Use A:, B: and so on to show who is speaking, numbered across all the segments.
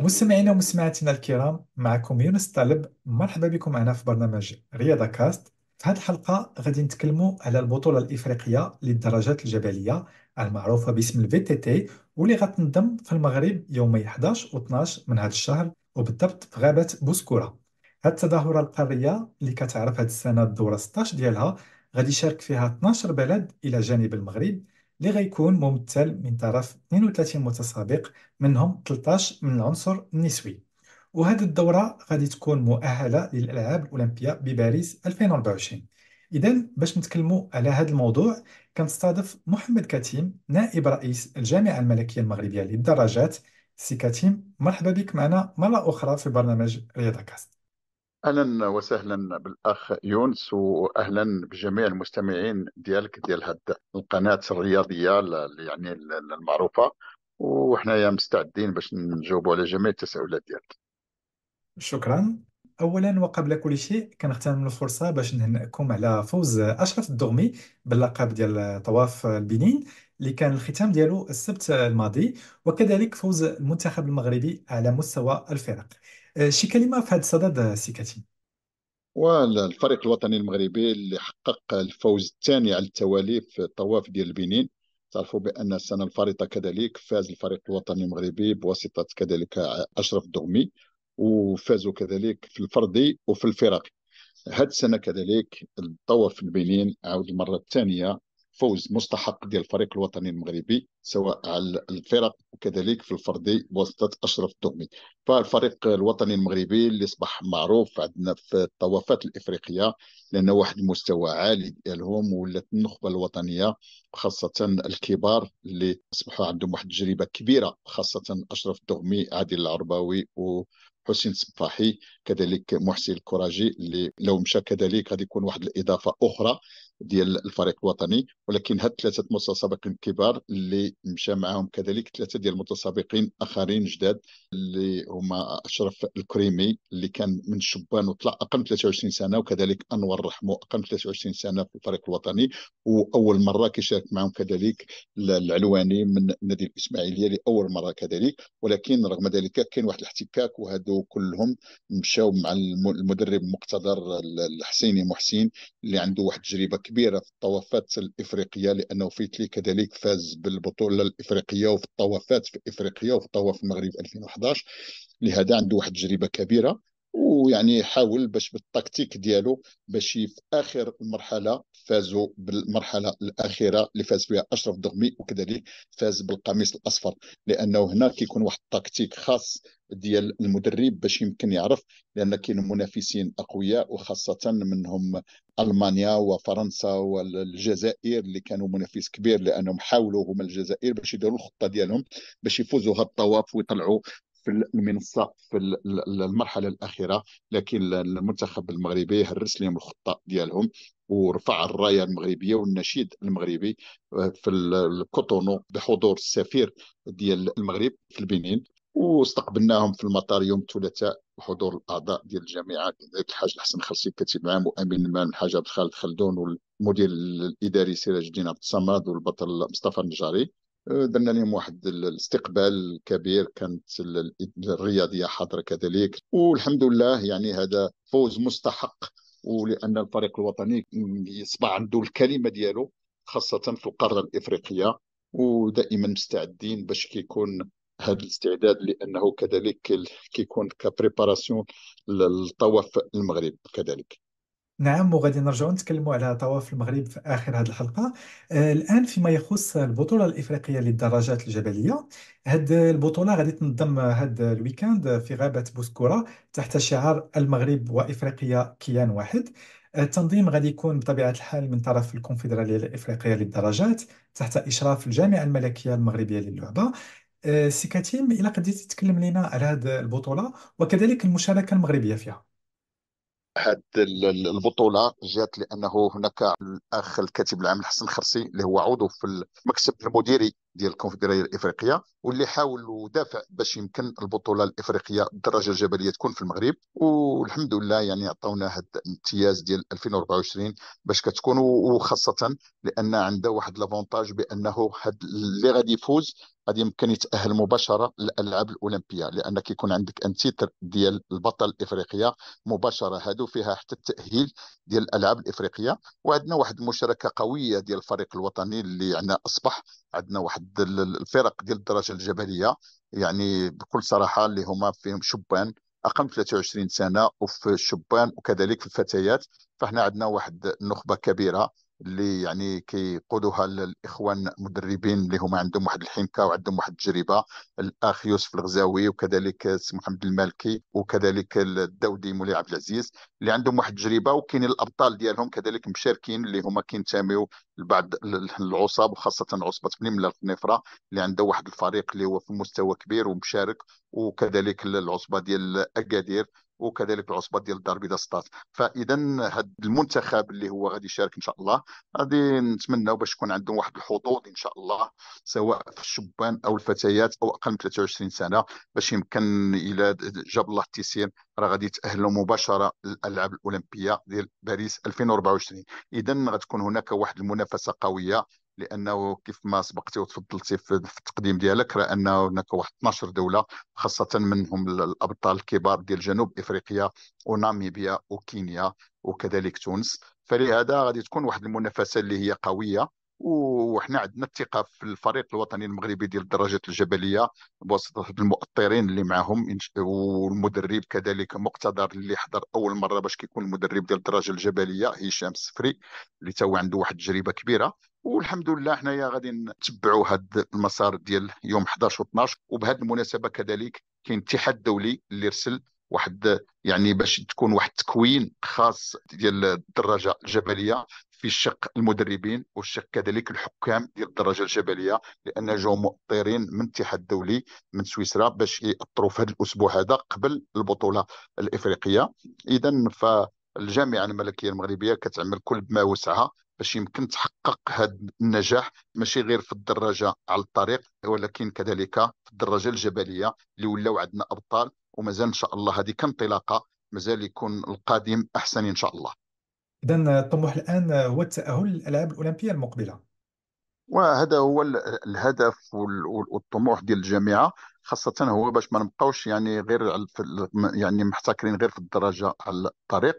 A: مستمعينا ومستمعاتنا الكرام معكم يونس طالب. مرحبا بكم معنا في برنامج رياضة cast. في هذه الحلقة غادي نتكلموا على البطولة الإفريقية للدراجات الجبلية المعروفة باسم ال VTT واللي غتنظم في المغرب يومي 11 و 12 من هذا الشهر وبالضبط في غابة بوسكورة. هذه التظاهرة القارية اللي كتعرف هذه السنة الدورة 16 ديالها غادي يشارك فيها 12 بلد إلى جانب المغرب اللي غيكون ممثل من طرف 32 متسابق منهم 13 من العنصر النسوي. وهذه الدورة غادي تكون مؤهلة للألعاب الأولمبية بباريس 2024 إذا باش نتكلموا على هذا الموضوع كنستضيف محمد كتيم نائب رئيس الجامعة الملكية المغربية للدراجات سي كتيم مرحبا بك معنا مرة أخرى في برنامج رياضة cast.
B: أهلا وسهلا بالأخ يونس واهلا بجميع المستمعين ديالك ديال هاد القناة الرياضية ال- يعني ال- المعروفة. وحنايا مستعدين باش نجاوبوا على جميع التساؤلات ديالك.
A: شكرا. أولا وقبل كل شيء كنغتنم الفرصة باش نهنئكم على فوز أشرف الدغمي باللقب ديال طواف البنين اللي كان الختام ديالو السبت الماضي وكذلك فوز المنتخب المغربي على مستوى الفرق. شي كلمة في هذا الصدد سي كتيم
B: والفريق الوطني المغربي اللي حقق الفوز الثاني على التوالي في الطواف ديال البنين. تعرفوا بأن السنة الفارطة كذلك فاز الفريق الوطني المغربي بواسطة كذلك أشرف الدغمي وفازوا كذلك في الفردي وفي الفرق. هاد السنة كذلك الطواف البنين عاود المرة الثانية فوز مستحق ديال الفريق الوطني المغربي سواء على الفرق. وكذلك في الفردي بواسطه أشرف الدغمي فالفريق الوطني المغربي اللي أصبح معروف عندنا في الطوافات الإفريقية لأنه واحد المستوى عالي ديالهم ولات النخبة الوطنية خاصة الكبار اللي أصبحوا عندهم واحد التجربة كبيرة خاصة أشرف الدغمي عادل العرباوي و حسين صباحي. كذلك محسن الكراجي اللي لو مشى كذلك غادي يكون واحد الإضافة أخرى. ديال الفريق الوطني ولكن هاد ثلاثة متسابقين كبار اللي مشى معهم كذلك ثلاثة ديال المتسابقين آخرين جداد اللي هما أشرف الكريمي اللي كان من الشبان وطلع أقل من 23 سنة وكذلك أنور رحمو أقل من 23 سنة في الفريق الوطني وأول مرة كيشارك معهم كذلك العلواني من النادي الإسماعيلية لأول مرة كذلك ولكن رغم ذلك كاين واحد الاحتكاك وهادو كلهم مشاو مع المدرب مقتدر الحسيني محسن اللي عنده واحد التجربة كبيرة في الطوافات الإفريقية لأنه فيتلي كذلك فاز بالبطولة الإفريقية وفي الطوافات في إفريقيا وفي طواف المغرب 2011 لهذا عنده واحد التجربه كبيرة. ويعني حاول باش بالتكتيك ديالو باش في آخر المرحله فازوا بالمرحلة الأخيرة اللي فاز فيها أشرف دغمي وكذلك فاز بالقميص الأصفر. لأنه هنا كيكون واحد التكتيك خاص ديال المدرب باش يمكن يعرف لأن كاين منافسين أقوياء وخاصة منهم ألمانيا وفرنسا والجزائر اللي كانوا منافس كبير لأنهم حاولوا هما الجزائر باش يديروا الخطة ديالهم باش يفوزوا هذا الطواف ويطلعوا في المنصة في المرحلة الأخيرة لكن المنتخب المغربي هرس لهم الخطة ديالهم ورفع الراية المغربية والنشيد المغربي آه، في الكوتونو بحضور السفير ديال المغرب في البنين واستقبلناهم في المطار يوم الثلاثاء بحضور الأعضاء ديال الجامعة الحاج الحسن خلصي كاتب عام وأمين المال الحاج عبد الخالد خلدون والمدير الإداري سراج الدين عبد الصمد والبطل مصطفى النجاري. درنا لهم واحد الاستقبال كبير كانت الرياضية حاضرة كذلك والحمد لله يعني هذا فوز مستحق ولأن الفريق الوطني يصبح عنده الكلمة ديالو خاصة في القارة الإفريقية. ودائما مستعدين باش كيكون هذا الاستعداد لأنه كذلك كيكون كبريباراسيون للطواف المغرب كذلك
A: نعم وغادي نرجعوا نتكلموا على طواف المغرب في آخر هذه الحلقة. آه، الآن فيما يخص البطولة الإفريقية للدراجات الجبلية هذه البطولة غادي تنظم هذا ال weekend في غابة بوسكورة تحت شعار المغرب وإفريقيا كيان واحد. التنظيم غادي يكون بطبيعة الحال من طرف الكونفدرالية الإفريقية للدراجات تحت إشراف الجامعة الملكية المغربية للعبة. آه، سي كتيم إلا قدرتي تتكلم لنا على هذه البطولة وكذلك المشاركة المغربية فيها؟
B: هذه البطولة جات لأنه هناك الأخ الكاتب العام الحسن خرسي اللي هو عضو في المكتب المديري ديال الكونفدرالية الإفريقية واللي حاول دافع باش يمكن البطولة الإفريقية للدراجات الجبلية تكون في المغرب. والحمد لله يعني عطاونا هذا الامتياز ديال 2024 باش كتكون وخاصة لأن عنده واحد l'avantage بأنه هاد اللي غادي يفوز غادي يمكن يتأهل مباشرة للالعاب الأولمبية لأن كيكون عندك un titre ديال البطل الإفريقية مباشرة. هادو فيها حتى التأهيل ديال الألعاب الإفريقية. وعندنا واحد المشاركه قوية ديال الفريق الوطني اللي يعني أصبح عندنا واحد الفرق ديال الدرجة الجبلية يعني بكل صراحة اللي هما فيهم شبان أقل من 23 سنة وفي الشبان وكذلك في الفتيات فإحنا عندنا واحد النخبة كبيرة اللي يعني كيقودوها الاخوان المدربين اللي هما عندهم واحد الحنكة وعندهم واحد التجربة. الأخ يوسف الغزاوي وكذلك سي محمد المالكي وكذلك الداودي مولاي عبد العزيز اللي عندهم واحد التجربة وكاين الأبطال ديالهم كذلك مشاركين اللي هما كينتميو لبعض العصب وخاصة عصبة بني ملال خنيفرة اللي عنده واحد الفريق اللي هو في مستوى كبير ومشارك وكذلك العصبة ديال اكادير وكذلك العصبه ديال الدار البيضاء سطات فإذا هذا المنتخب اللي هو غادي يشارك إن شاء الله غادي نتمناو باش يكون عندهم واحد الحظوظ إن شاء الله سواء في الشبان أو الفتيات أو أقل من 23 سنة باش يمكن إلى جاب الله التيسير راه غادي يتأهلوا مباشرة للألعاب الأولمبية ديال باريس 2024 إذا غتكون هناك واحد المنافسة قوية لأنه كيف ما سبقتي وتفضلتي في التقديم ديالك راه ان هناك واحد 12 دولة خاصة منهم الأبطال الكبار ديال جنوب إفريقيا وناميبيا وكينيا وكذلك تونس. فلهذا غادي تكون واحد المنافسة اللي هي قوية. وحنا عندنا الثقة في الفريق الوطني المغربي ديال الدراجات الجبلية بواسطة المؤطرين اللي معهم والمدرب كذلك مقتدر اللي حضر أول مرة باش كيكون المدرب ديال الدراجه الجبلية هشام السفري اللي تو عنده واحد التجربة كبيرة. والحمد لله حنايا غادي نتبعوا هذا المسار ديال يوم 11 و12 وبهذه المناسبة كذلك كاين اتحاد دولي اللي رسل واحد يعني باش تكون واحد التكوين خاص ديال الدراجه الجبلية. في الشق المدربين والشق كذلك الحكام ديال الدراجه الجبلية لأن جاو مؤطرين من الاتحاد الدولي من سويسرا باش يأطروا في هذا الأسبوع هذا قبل البطولة الإفريقية. إذا فالجامعه الملكية المغربية كتعمل كل بما وسعها باش يمكن تحقق هذا النجاح ماشي غير في الدراجة على الطريق ولكن كذلك في الدراجة الجبلية اللي ولاو عندنا أبطال ومازال إن شاء الله هذه كانطلاقه مازال يكون القادم أحسن إن شاء الله.
A: إذا الطموح الآن هو التأهل للألعاب الأولمبية المقبلة.
B: وهذا هو الهدف والطموح ديال الجامعة خاصة هو باش ما نبقاوش يعني غير يعني محتكرين غير في الدرجة على الطريق.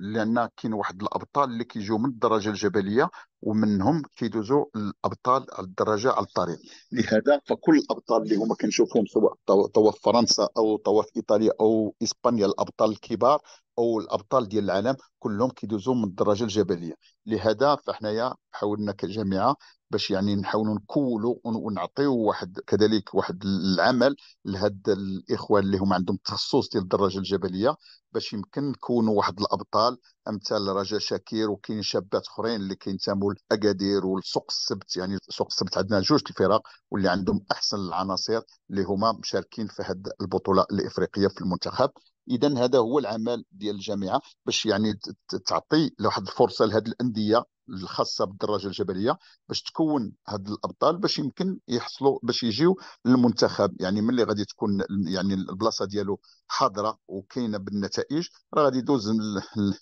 B: لأن كاين واحد الأبطال اللي كيجيو من الدرجة الجبلية ومنهم كيدوزوا الأبطال على الدرجة على الطريق. لهذا فكل الأبطال اللي هما كنشوفهم سواء طواف فرنسا أو طواف إيطاليا أو إسبانيا الأبطال الكبار أو الأبطال ديال العالم كلهم كيدوزوا من الدرجه الجبلية. لهذا فحنايا حاولنا كجامعه باش يعني نحاولوا نكولوا ونعطيو واحد كذلك واحد العمل لهاد الاخوه اللي هم عندهم تخصص ديال الدراجة الجبلية باش يمكن نكونوا واحد الأبطال أمثال رجاء شاكير وكاين شابات أخرين اللي كينتموا لاكادير والسوق السبت. يعني سوق السبت عندنا جوج الفرق واللي عندهم أحسن العناصر اللي هما مشاركين في هذه البطولة الإفريقية في المنتخب. اذا هذا هو العمل ديال الجامعة باش يعني تعطي واحد الفرصة لهذه الأندية الخاصة بالدراجة الجبلية باش تكون هاد الأبطال باش يمكن يحصلوا باش يجيو للمنتخب. يعني ملي غادي تكون يعني البلاصة ديالو حاضرة وكاينة بالنتائج راه غادي يدوز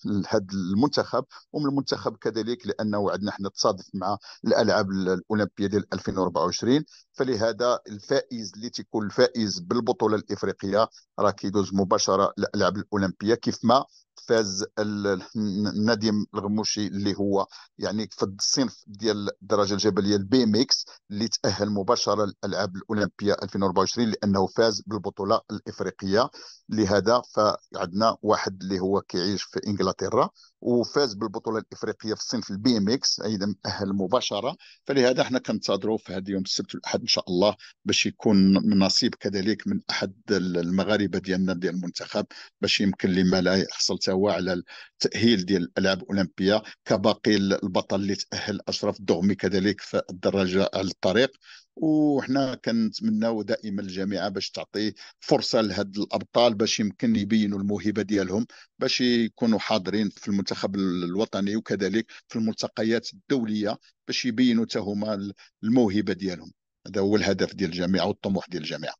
B: لهذا المنتخب. ومن المنتخب كذلك لأنه عندنا حنا تصادف مع الألعاب الأولمبية ديال 2024 فلهذا الفائز اللي تيكون الفائز بالبطولة الإفريقية راه كيدوز مباشرة للالعاب الأولمبية كيف ما فاز النادي الغموشي اللي هو يعني في الصنف ديال الدراجة الجبلية ال BMX اللي تأهل مباشرة للالعاب الأولمبية 2024 لأنه فاز بالبطولة الإفريقية. لهذا فعندنا واحد اللي هو كيعيش في إنجلترا وفاز بالبطولة الإفريقية في الصنف ال BMX أيضا أهل مباشرة. فلهذا إحنا كنتظروا في هذا يوم السبت والأحد إن شاء الله باش يكون نصيب كذلك من أحد المغاربة ديالنا ديال المنتخب باش يمكن لما لا يحصل هو على التأهيل ديال الالعاب الاولمبيه كباقي البطل اللي تأهل أشرف الدغمي كذلك في الدراجه على الطريق. وحنا كنتمناو دائما الجامعة باش تعطي فرصة لهاد الأبطال باش يمكن يبينوا الموهبة ديالهم باش يكونوا حاضرين في المنتخب الوطني وكذلك في الملتقيات الدولية باش يبينوا حتى هما الموهبة ديالهم. هذا هو الهدف ديال الجامعة والطموح ديال الجامعة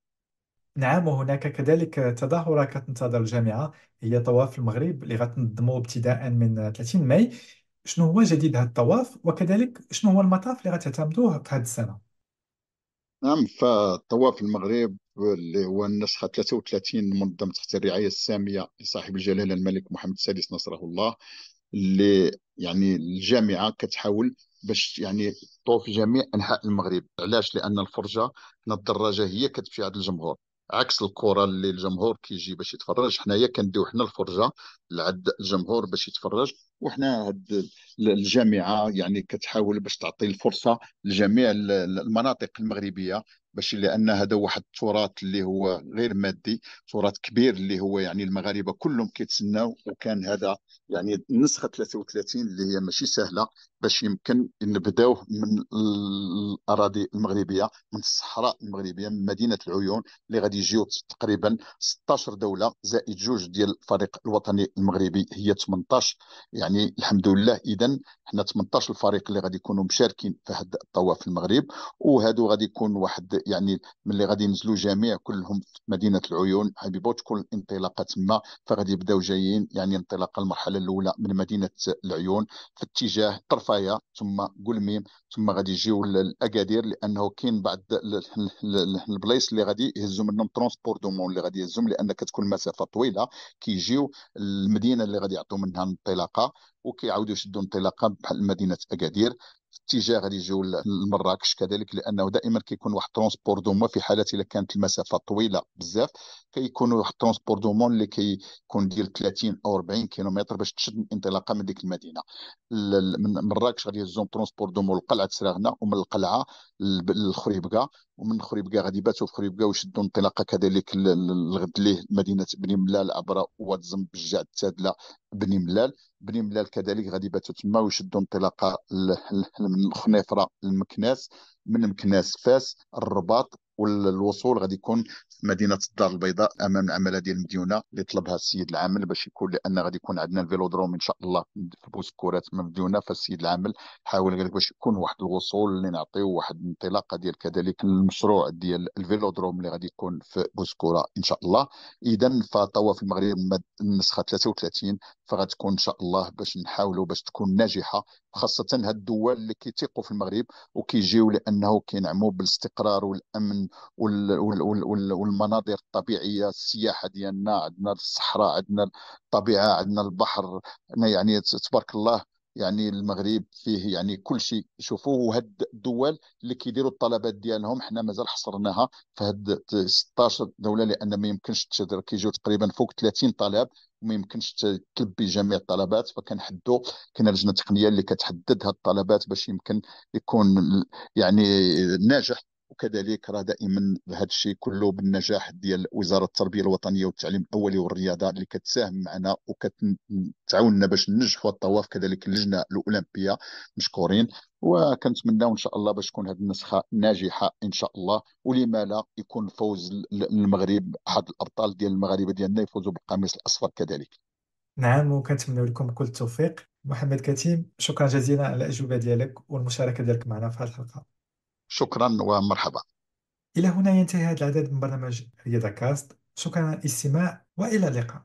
A: نعم وهناك كذلك تظاهرة كتنتظر الجامعة. هي طواف المغرب اللي غتنظمه ابتداء من 30 ماي. شنو هو جديد هذا الطواف؟ وكذلك شنو هو المطاف اللي غتعتمدوه في هذه السنة؟
B: نعم فطواف المغرب اللي هو النسخة 33 منظم تحت الرعاية السامية لصاحب الجلالة الملك محمد السادس نصره الله اللي يعني الجامعة كتحاول باش يعني تطوف جميع أنحاء المغرب. علاش؟ لأن الفرجة الدراجة هي كتمشي عند الجمهور. عكس الكرة اللي الجمهور كيجي باش يتفرج. حنايا كنديو حنا الفرجة لعند الجمهور باش يتفرج وحنا هاد الجامعة يعني كتحاول باش تعطي الفرصة لجميع المناطق المغربية باش لأن هذا واحد التراث اللي هو غير مادي تراث كبير اللي هو يعني المغاربة كلهم كيتسناو وكان هذا يعني النسخه 33 اللي هي ماشي سهلة باش يمكن نبداوه من الأراضي المغربية من الصحراء المغربية من مدينة العيون اللي غادي يجيو تقريبا 16 دولة زائد جوج ديال الفريق الوطني المغربي هي 18 يعني الحمد لله اذا حنا 18 الفريق اللي غادي يكونوا مشاركين في هذا الطواف في المغرب وهادو غادي يكون واحد يعني من اللي غادي ينزلوا جميع كلهم في مدينة العيون حبيبو تكون الانطلاقه تما فغادي يبداو جايين يعني انطلاقة المرحلة الأولى من مدينة العيون في اتجاه طرفايه ثم قلميم ثم غادي يجيو لأكادير لأنه كاين بعض البلايص اللي غادي يهزوا منهم transbordement اللي غادي يهزهم لأن كتكون المسافه طويلة كيجيو المدينة اللي غادي يعطوا منها الانطلاقه وكيعاودوا يشدوا انطلاقة بحال مدينة أكادير اتجاه غادي يجيو لمراكش كذلك لأنه دائما كيكون واحد transbordement في حالة إلا كانت المسافة طويلة بزاف. كيكون واحد transbordement اللي كيكون ديال 30 أو 40 كيلومتر باش تشد الانطلاقه من ديك المدينة. من مراكش غادي يهزهم transbordement لقلعه سراغنا ومن القلعة للخريبكه ومن خريبكا غادي يباتوا في خريبكا ويشدوا انطلاقه كذلك الغد ليه مدينة بني ملال عبر واد زم بجعد التادلة بني ملال. بني ملال كذلك غادي يباتوا تما ويشدوا انطلاقه من الخنيفره لمكناس من مكناس فاس الرباط والوصول غادي يكون مدينة الدار البيضاء أمام العمالة ديال المديونه اللي طلبها السيد العامل باش يكون لأن غادي يكون عندنا ال vélodrome إن شاء الله في بوسكورات مديونة. فالسيد العامل حاول قال لك باش يكون واحد الوصول اللي نعطيو واحد الانطلاقة ديال كذلك المشروع ديال ال vélodrome اللي غادي يكون في بوسكورة إن شاء الله. إذا فطواف المغرب النسخة 33 فغتكون إن شاء الله باش نحاولوا باش تكون ناجحة خاصة هاد الدول اللي كيثيقوا في المغرب وكيجيو لأنه كينعموا بالاستقرار والأمن والمناظر الطبيعية السياحة ديالنا عندنا الصحراء عندنا الطبيعة عندنا البحر يعني تبارك الله يعني المغرب فيه يعني كل شيء. شوفوا وهاد الدول اللي كيديروا الطلبات ديالهم حنا مازال حصرناها في هاد 16 دولة لأن ما يمكنش كيجيو تقريبا فوق 30 طلب وما يمكنش تلبي جميع الطلبات فكنحدوا كاين لجنة تقنية اللي كتحدد هاد الطلبات باش يمكن يكون يعني ناجح. وكذلك راه دائما هذا الشيء كله بالنجاح ديال وزارة التربية الوطنية والتعليم الأولي والرياضة اللي كتساهم معنا وكتعاوننا باش ننجحوا الطواف كذلك اللجنة الأولمبية مشكورين. وكنتمناو إن شاء الله باش تكون هذه النسخة ناجحة إن شاء الله. ولما لا يكون فوز المغرب أحد الأبطال ديال المغاربه ديالنا يفوزوا بالقميص الأصفر كذلك.
A: نعم وكنتمنى لكم كل التوفيق. محمد كتيم شكرا جزيلا على الأجوبة ديالك والمشاركة ديالك معنا في هذه الحلقة.
B: شكرا ومرحبا.
A: إلى هنا ينتهي هذا العدد من برنامج رياضة كاست شكرا على الاستماع وإلى اللقاء.